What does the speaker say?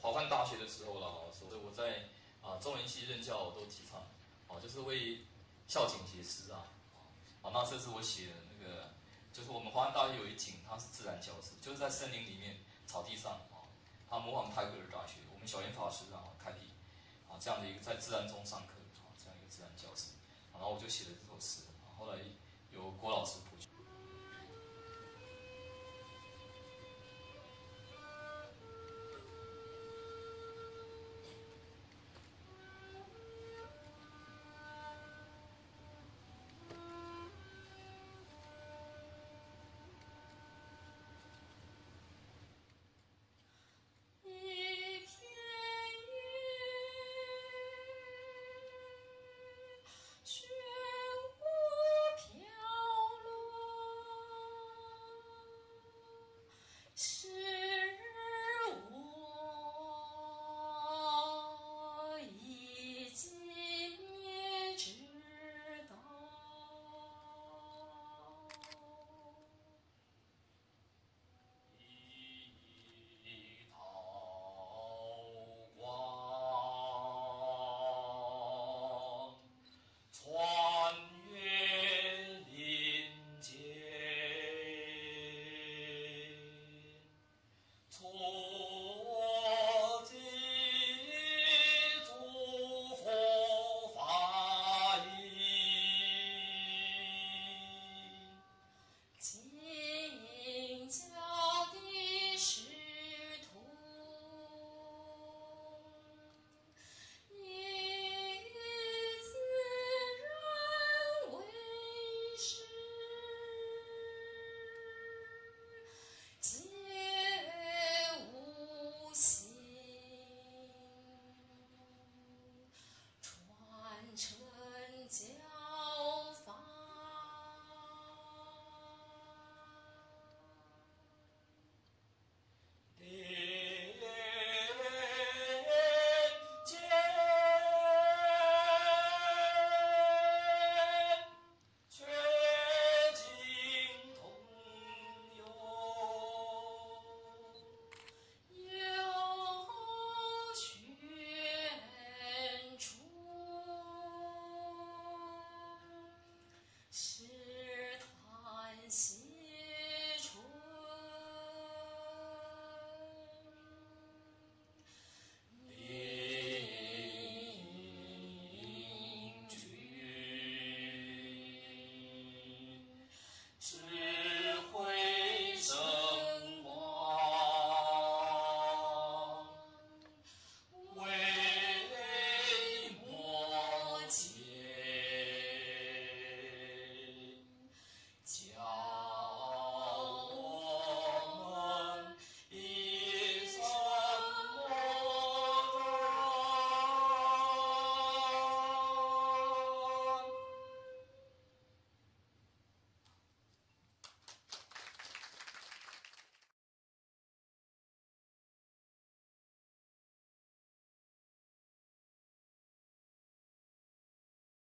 华汉大学的时候了，所以我在啊中文系任教都提倡，哦，就是为校景写诗啊，啊，那这是我写的那个，就是我们华汉大学有一景，它是自然教室，就是在森林里面草地上啊，它模仿泰戈尔大学，我们小严法师啊开辟啊这样的一个在自然中上课。